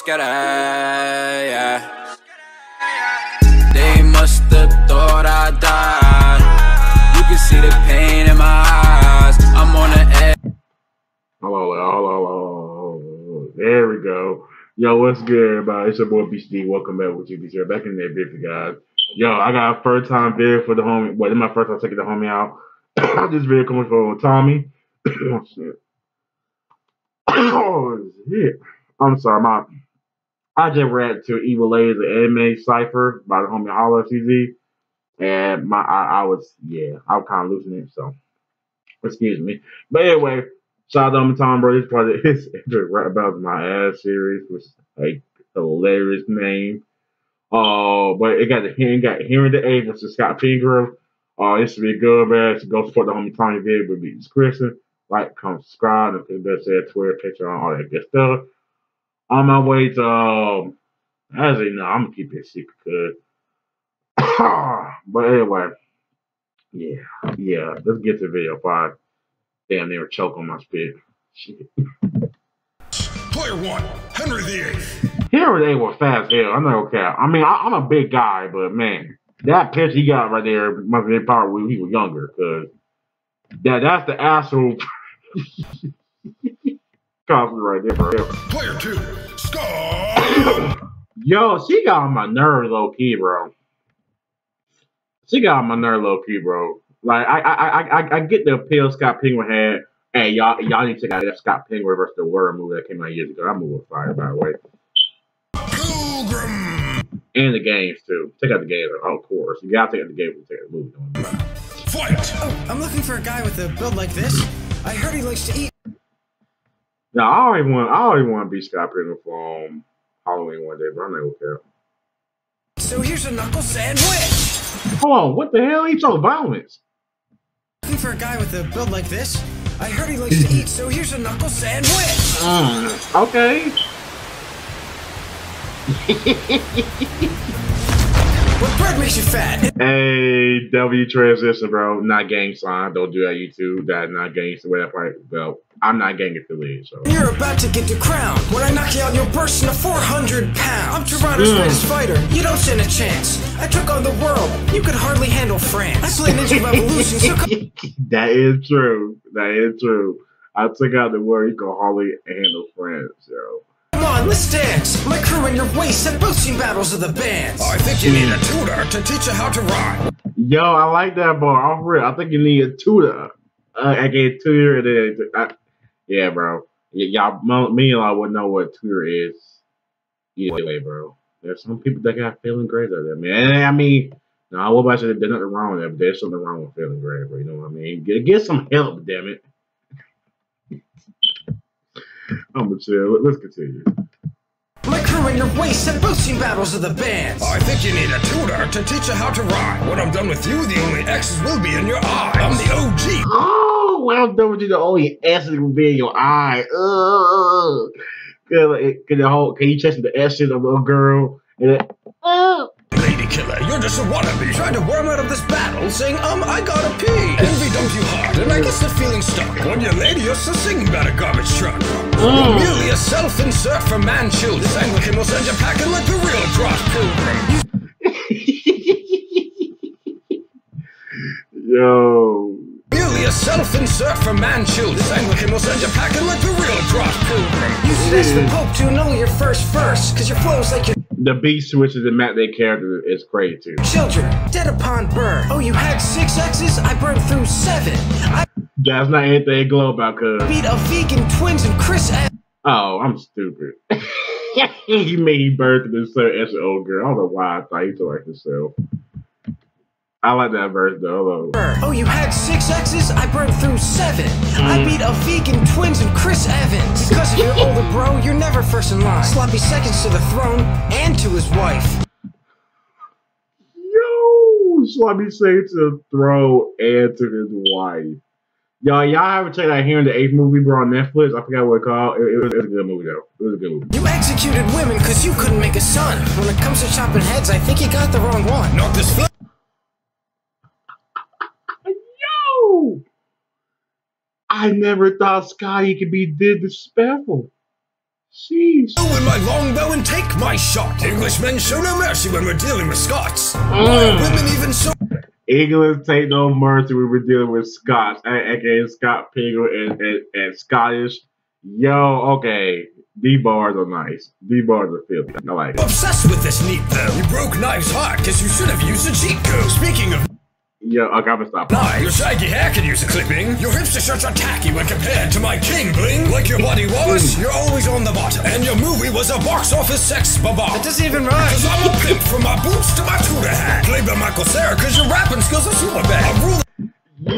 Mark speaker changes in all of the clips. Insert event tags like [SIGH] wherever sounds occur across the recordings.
Speaker 1: scared, yeah. They must have thought I died. You can see the pain in my eyes. I'm on the edge.
Speaker 2: Hello, hello, hello. There we go. Yo, what's good, everybody? It's your boy BTD. Welcome back with you, BTD. Back in there, big guys. Yo, I got a first time video for the homie. Well, this is my first time taking the homie out. [COUGHS] this video coming from Tommy. [COUGHS] oh, shit. [COUGHS] oh, shit. I'm sorry, my. I just read to Evil Ladies the anime cipher by the homie Hollow CZ. And my I, I was yeah, I was kind of losing it, so excuse me. But anyway, shout out to Tom Brady. Probably his [LAUGHS] right about my ass series, which a hilarious name. Uh, but it got the it got Henry the Eighth versus Scott Pilgrim. Uh, this should be good, man. So go support the homie Tommy video with me, Christian. Like, comment, subscribe, and put the best at Twitter, Patreon, all that good stuff. On my way to, um, as you know, I'm gonna keep it secret, [COUGHS] but anyway, yeah, yeah. Let's get to video. Five. Damn, they were choke on my spit. Shit.
Speaker 3: Player one, Henry VIII.
Speaker 2: Henry they were fast hell. I'm not okay. I mean, I, am a big guy, but man, that pitch he got right there must have been power when he was younger, cause that that's the asshole. [LAUGHS] Constantly right there forever.
Speaker 3: Player two, Scott.
Speaker 2: Yo, she got on my nerve low key, bro. She got on my nerve low key, bro. Like I I I I get the appeal Scott Pilgrim had. Hey, y'all y'all need to check out that Scott Pilgrim versus the World movie that came out years ago. That movie was fire, by the way.
Speaker 3: Pilgrim.
Speaker 2: And the games too. Check out the games, oh, of course. You gotta check out the game when you check out the movie.
Speaker 3: Fight.
Speaker 4: Oh, I'm looking for a guy with a build like this. I heard he likes to eat.
Speaker 2: Now I already want I already want to be Scott Pilgrim for um, Halloween one day, but I'm not okay.
Speaker 4: So here's a knuckle sandwich.
Speaker 2: Hold on, what the hell? He so violence.
Speaker 4: Looking for a guy with a build like this. I heard he likes to eat, so here's a knuckle sandwich.
Speaker 2: Mm, okay. [LAUGHS]
Speaker 4: What bread makes you fat?
Speaker 2: Hey, W transition, bro. Not gang sign. Don't do that, YouTube. That not gang. Whatever. Right? Well, I'm not gang affiliated, so.
Speaker 4: You're about to get the crown. When I knock you out, you'll burst into 400 pounds. I'm Toronto's
Speaker 2: Mm.
Speaker 4: greatest fighter. You don't stand a chance. I took on the world. You could hardly handle France. I play Ninja Revolution, so come [LAUGHS]
Speaker 2: that is true. That is true. I took out the world. you can hardly handle friends, yo.
Speaker 4: Come on, let's dance. My crew and your waist at boasting battles of the bands.
Speaker 3: I think you need a tutor to teach you how to ride.
Speaker 2: Yo, I like that bar. Off real. I think you need a tutor. Uh, I get tutor and then I, yeah, bro. Y- y'all, me and I wouldn't know what Twitter is. Either way, bro. There's some people that got feeling great out there, man. I mean, no, I will about to say there's nothing wrong with that, but there's something wrong with feeling great, bro. You know what I mean? Get, get some help, damn it. [LAUGHS] I'm gonna chill. Let's continue.
Speaker 4: My crew in your waist at boasting battles of the bands.
Speaker 3: I think you need a tutor to teach you how to rhyme. When I'm done with you, the only X's will be in your eyes. I'm the OG. [GASPS] [GASPS]
Speaker 2: Done with you. The only S will be in your eye. Ugh. Can, can the whole can you check the S of a little girl? And then, oh.
Speaker 3: Lady killer, you're just a wannabe. Trying to worm out of this battle, saying, um, I gotta pee. Envy dumped you hard, and I guess the feeling stuck. One year lady, you're still singing about a garbage truck. You're merely a self-insert for man children. This Anglican will send you packing like the real Cross Pilgrim. [LAUGHS]
Speaker 2: Yo.
Speaker 3: Merely a self-insert for man children. This Anglican will send you packing like the real Cross Pilgrim.
Speaker 4: You ask the Pope to annul your first verse, cause your flow's like your
Speaker 2: The beat switches and map their character is crazy too.
Speaker 4: children. Dead upon birth. Oh, you had six X's? I burned through seven. I
Speaker 2: That's not anything glow about cuz.
Speaker 4: beat a vegan twins and Chris F.
Speaker 2: Oh, I'm stupid. [LAUGHS] he made he birthed himself as an old girl. I don't know why I thought he told like himself. I like that verse though. Hold.
Speaker 4: Oh, you had six X's? I burned through seven. I mm-hmm. beat a vegan twins and Chris Evans. Because of your [LAUGHS] older bro, you're never first in line. Sloppy seconds to the throne and to his wife.
Speaker 2: Yo, Swami say to throw and to his wife. Y'all, y'all haven't checked out Henry the Eighth movie, bro, on Netflix. I forgot what it called. It, it was, it was a good movie though. It was a good movie.
Speaker 4: You executed women because you couldn't make a son. When it comes to chopping heads, I think you got the wrong one.
Speaker 3: Not this flip.
Speaker 2: Yo, I never thought Scotty could be this disrespectful. Sheesh.
Speaker 3: With my longbow and take my shot. Englishmen show no mercy when we're dealing with Scots.
Speaker 2: Mm.
Speaker 3: Women even so.
Speaker 2: England take no mercy. When we're dealing with Scots, aka Scott Pilgrim and, and, and Scottish. Yo, okay. D bars are nice. D bars are filthy. I like it.
Speaker 3: Obsessed with this neat though. You broke Knives' heart because you should have used a cheat code. Speaking of
Speaker 2: Yo, I gotta stop.
Speaker 3: knives, your shaggy hair could use a clipping. Your hipster shirts are tacky when compared to my king bling. Like your body was, you're always on the bottom. And your movie was a box office sex baba.
Speaker 4: That doesn't even rhyme.
Speaker 3: Cause I'm a pimp from my boots to my Tudor hat. Played by Michael Cera cause your rapping skills are super bad. I'm ruling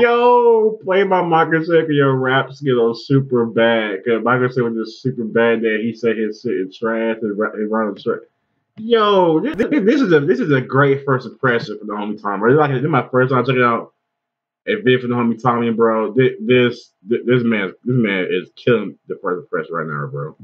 Speaker 2: Yo, play by Michael Cera. Your rap skills are super bad. Cause Michael Cera was just super bad that he said his shit is trash and ra- and run trash. Yo, this, this is a this is a great first impression for the homie Tommy. It's like this is my first time checking out a video from the homie Tommy, bro. This this this man this man is killing the first impression right now, bro.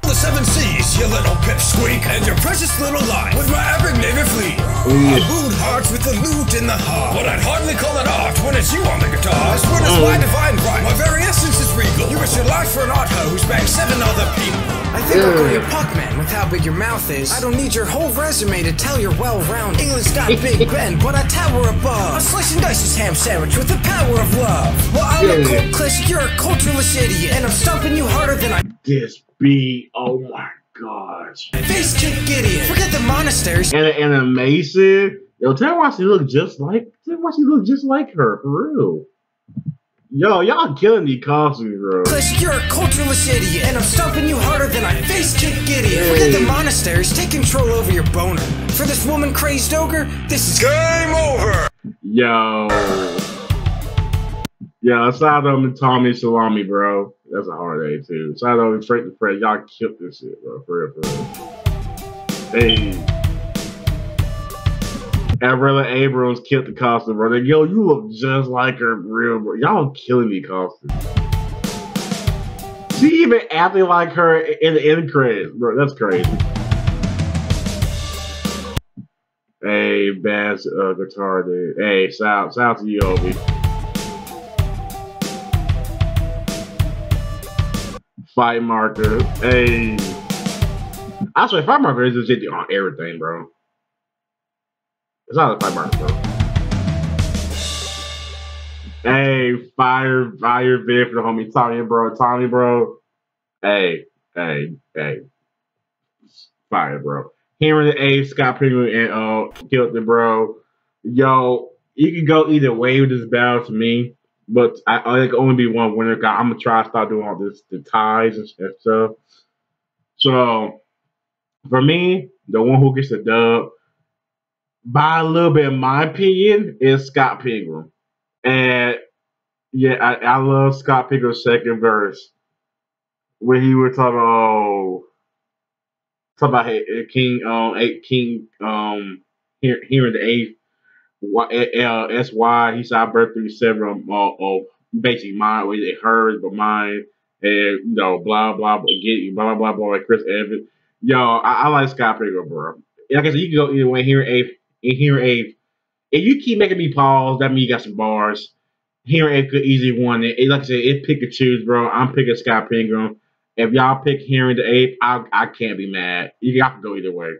Speaker 3: the seven seas, your little pipsqueak. And your precious little life with my epic navy fleet.
Speaker 2: Mm.
Speaker 3: I wooed hearts with the loot in the heart. But I'd hardly call it art when it's you on the guitar. I swear it's my divine right. My very essence is regal. You risk your life for an art hoe who's bagged seven other people.
Speaker 4: I think I'll call you a Puckman with how big your mouth is. I don't need your whole resume to tell you're well rounded. England's got Big [LAUGHS] Ben, but I tower above. A slice and dice ham sandwich with the power of love. Well, I'm a cult classic, you're a cultureless idiot. And I'm stomping you harder than I
Speaker 2: This beat, oh my gosh.
Speaker 4: face kick Gideon. Forget the monasteries.
Speaker 2: And and a Mason. Yo, tell her why she look just like tell her why she look just like her, for real. Yo, y'all killing these costumes, bro.
Speaker 4: Classic, you're a cultureless idiot. And I'm stomping you harder than I face kick Gideon. Forget the monasteries, take control over your boner. For this woman crazed ogre, this is
Speaker 3: Game over.
Speaker 2: Yo. Yo, shout out to Tommy Salami, bro. That's a hard day too. Shout out to Frank the Fred. Y'all killed this shit, bro. For real, for real. Hey. Avrilla Abrams killed the costume, bro. Like, yo, you look just like her, real, bro. Y'all killing me, costume. She even acting like her in the end credits, bro. That's crazy. Hey, bass uh, guitar dude. Hey, shout, shout to you, Obi. Fightmarker. Hey. I swear, Fightmarker is just on everything, bro. It's not a Fightmarker, bro. Hey, fire, fire vid for the homie Tommy, bro. Tommy, bro. Hey, hey, hey. Fire, bro. Henry the A, Scott Pilgrim and uh killed the bro. Yo, you can go either way with this battle to me, but I, I think only be one winner. I'm gonna try to start doing all this the ties and stuff. So for me, the one who gets the dub by a little bit, in my opinion, is Scott Pilgrim. And yeah, I, I love Scott Pilgrim's second verse when he was talking. Oh, talk about hey, uh, King um eight King um here Henry the eighth Y- L S Y. He said I birthed through several uh, of basically mine was it hers but mine and you know blah blah blah get blah blah blah blah like Chris Evans. Yo, I, I like Scott Pilgrim, bro. Like I said, you can go either way. Henry eighth and Henry eighth. If you keep making me pause, that means you got some bars. Henry eighth could easily win it. Like I said, it pick and choose, bro. I'm picking Scott Pilgrim. If y'all pick Henry the eighth, I I can't be mad. You got to go either way.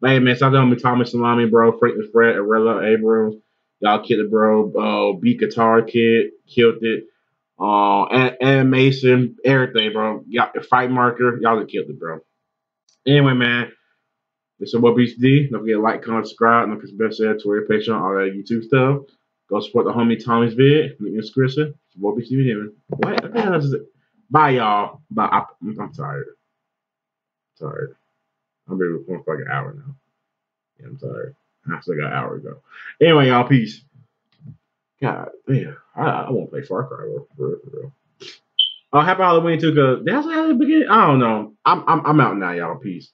Speaker 2: But hey man, shout out to Thomas Salami, bro. Franklin Fred, Arella Abrams. Y'all killed it, bro. Uh, beat Guitar Kid, killed it. Uh, and, Mason, everything, bro. Y'all, Fightmarker, y'all killed it, bro. Anyway, man, is what BTD. Don't forget to like, comment, subscribe, and best best Twitter, Patreon, all that YouTube stuff. Go support the homie Tommy's vid, link in the. It's D. man. What? What the hell is it? Bye, y'all. Bye. I, I'm tired. tired. I've been recording for like an hour now. Yeah, I'm tired. I still got an hour to go. Anyway, y'all, peace. God damn, I, I won't play Far Cry for real, for real. Oh, happy Halloween too, cause that's how it begin. I don't know. I'm I'm I'm out now, y'all. Peace.